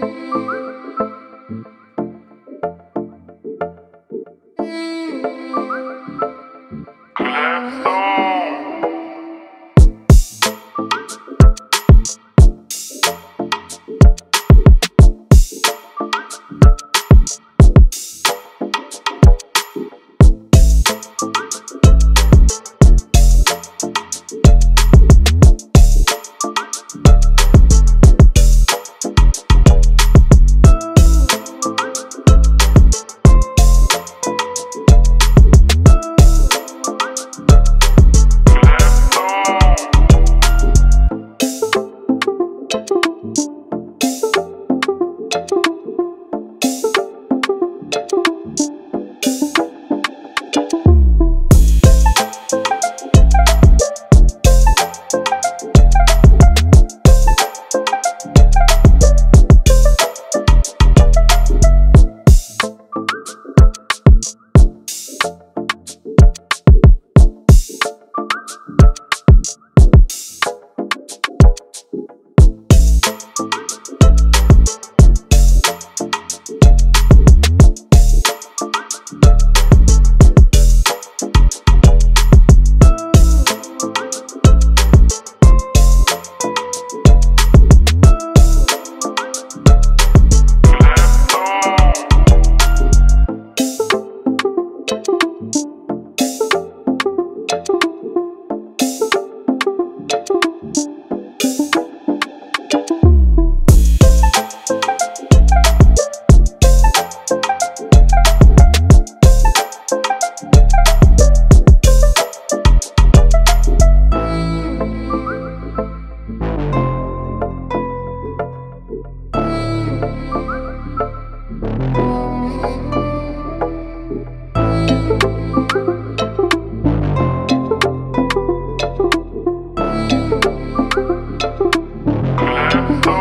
Música Oh.